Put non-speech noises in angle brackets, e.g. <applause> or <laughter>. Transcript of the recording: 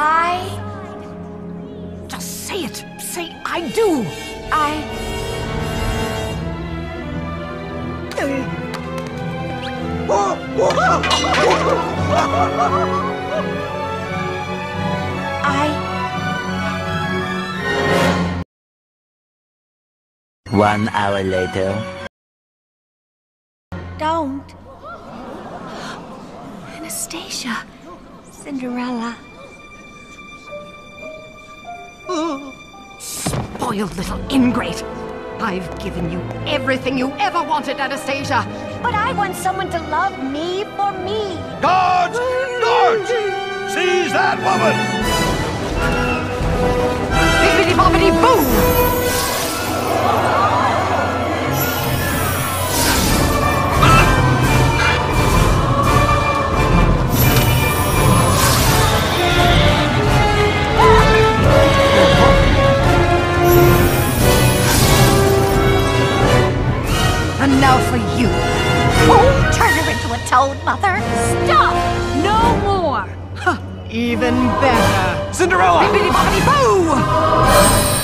I. Just say it. Say, I do. I. I. One hour later. Don't. <gasps> Anastasia. Cinderella. Spoiled little ingrate. I've given you everything you ever wanted, Anastasia. But I want someone to love me for me. Guards! Guards! Seize that woman! And now for you. Oh, turn her into a toad, Mother. Stop! No more! Even better. Cinderella! Bibbidi bobbidi boo! No!